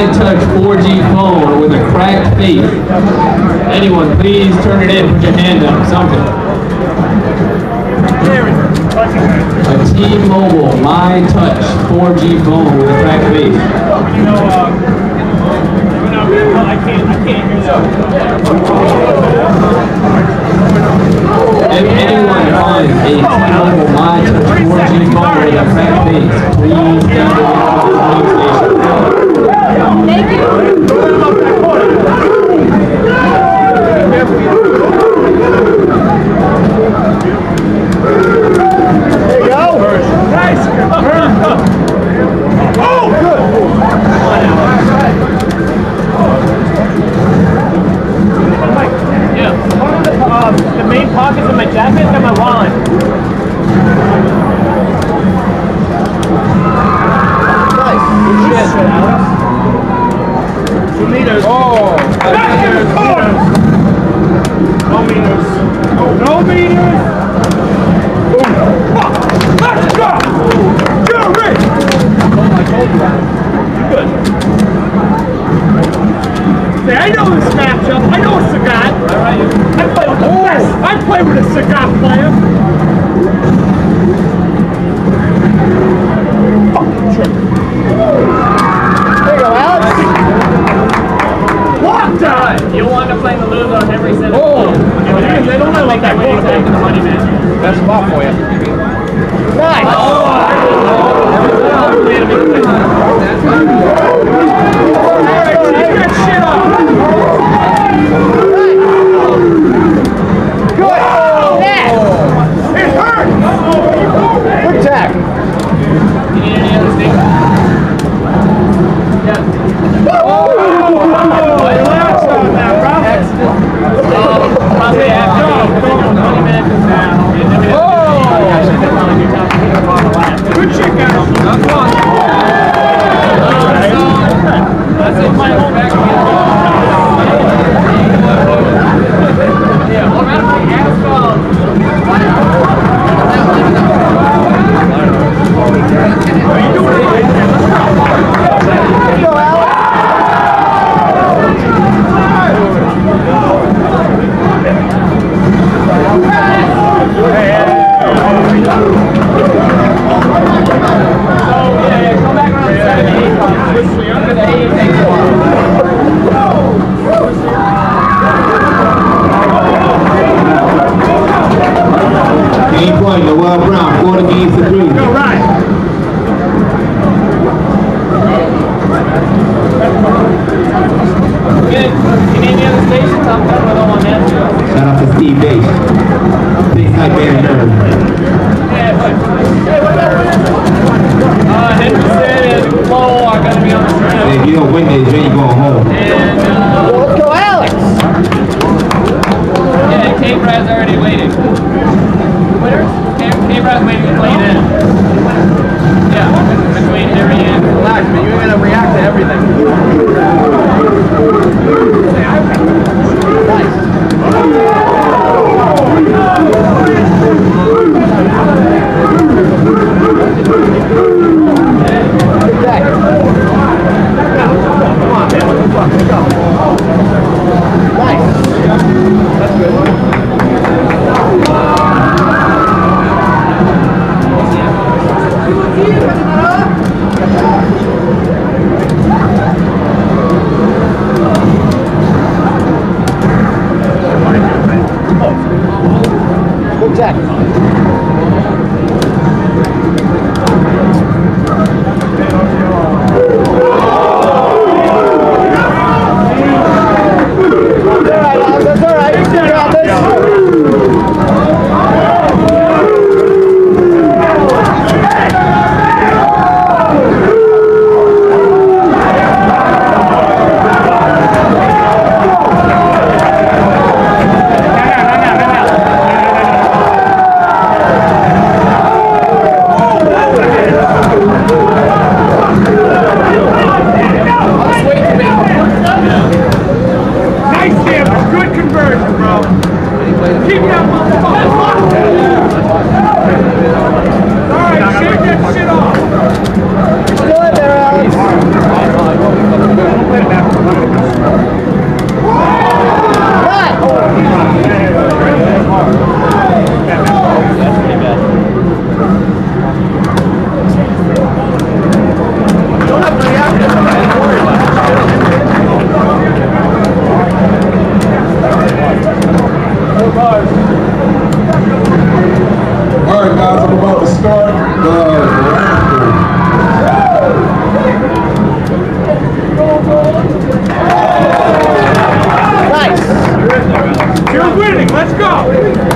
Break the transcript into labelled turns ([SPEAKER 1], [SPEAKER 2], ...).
[SPEAKER 1] T-Mobile My Touch 4G phone with a cracked face? Anyone, please turn it in. Put your hand up. Something. A T-Mobile My Touch 4G phone with a cracked face. You know, I can't, I can't hear that. If anyone finds a T-Mobile My Touch 4G phone
[SPEAKER 2] pockets of my jacket, and my wallet. Nice.
[SPEAKER 3] Two meters.
[SPEAKER 4] Oh. No meters. Oh, no meters. Yes, I play with a Sagat player. Fucking trick.
[SPEAKER 3] There you go, Alex.
[SPEAKER 4] What?
[SPEAKER 2] time. You'll want to play the lose on every set. Shout
[SPEAKER 5] out to Steve Bass. Big type A nerd.
[SPEAKER 2] Yeah, but, hey, what up, Uh, Henderson and as are gonna be on the ground. Hey,
[SPEAKER 5] if you don't win this, you ain't going home.
[SPEAKER 2] And, uh, well,
[SPEAKER 3] go Alex!
[SPEAKER 2] Yeah, K Brad's already waiting. Winner? K Brad's waiting to play in. Yeah, between Harry and... Relax,
[SPEAKER 6] but you ain't gonna react
[SPEAKER 7] I'm about to start the raffle. Nice.
[SPEAKER 4] You're winning. Let's go.